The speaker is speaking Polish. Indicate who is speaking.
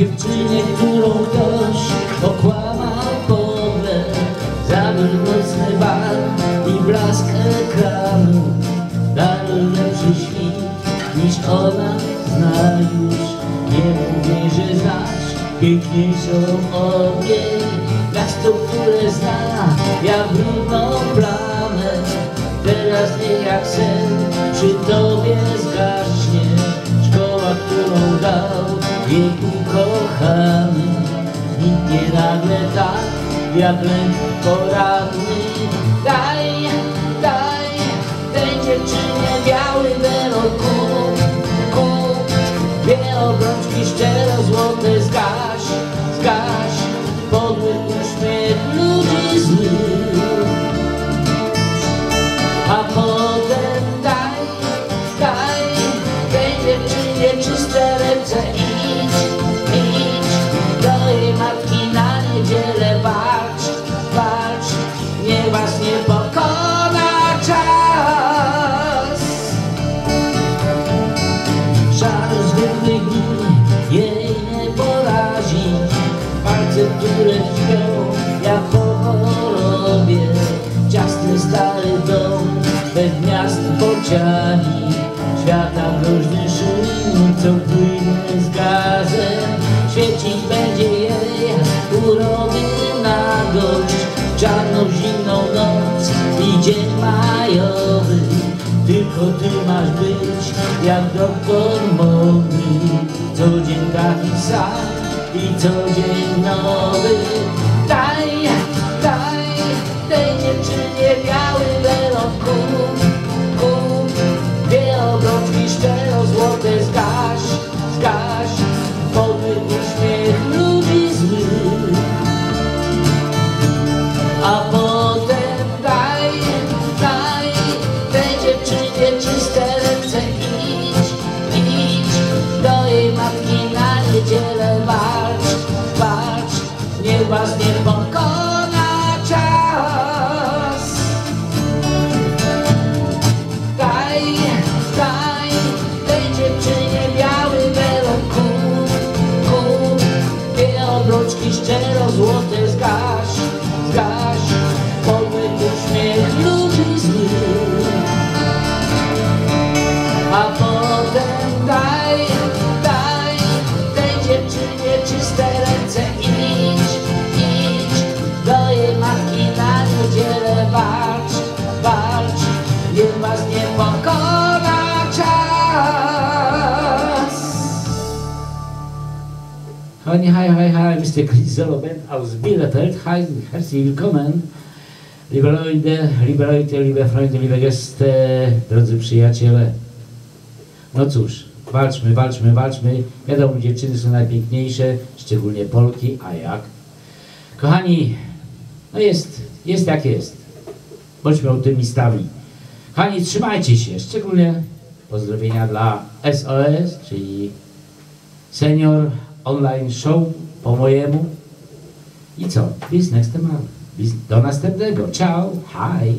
Speaker 1: Dziewczynie, którą ktoś okłamał podle Zabił mocny bar i blask ekranu. Daruj lepszy świt niż ona zna już. Nie mówię, że znasz piękniejszą od niej Miasto, które zna jak brudną plamę. Teraz nie jak sen przy tobie zgaśnie. Szkoła, którą dał jej ukochany Zniknie nagle tak jak lęk poranny Daj, daj tej dziewczynie biały melon kup, kup. Dwie obrączki szczero złote zgaś, zgaś. Podły uśmiech śpią jak po chorobie, ciasny stary dom, bez gniazd bociani, świata groźny szum, co płynie z gazem, świecić będzie jej urody na gość, czarną zimną noc i dzień majowy, tylko ty masz być jak doktor mądry, co dzień taki sam i co dzień nowy. Daj, daj tej dziewczynie biały welon kup, kup Dwie obrączki szczero złote zgaś, zgaś Podły uśmiech ludzi złych A potem daj, daj tej dziewczynie czyste Was nie czas. Daj, daj tej dziewczynie biały melon kup, kup Dwie obrączki szczero złote zgaś, zgaś Podły uśmiech ludzi złych A potem daj, daj tej dziewczynie czyste ręce idź, Niech was nie pokona czas Honey, hi, hi, hi, Mr. Chris Zolobent aus Bielefeld. Hi, herzlich willkommen. Liebe Leute, liebe Leute, liebe Freunde, liebe Gäste, drodzy przyjaciele. No cóż, walczmy, walczmy, walczmy. Wiadomo, dziewczyny są najpiękniejsze, szczególnie Polki, a jak? Kochani, no jest, jest jak jest. Bądźmy optymistami. Kochani, trzymajcie się, szczególnie pozdrowienia dla SOS, czyli Senior Online Show po mojemu. I co? Bis next time. Do następnego. Ciao. Hi.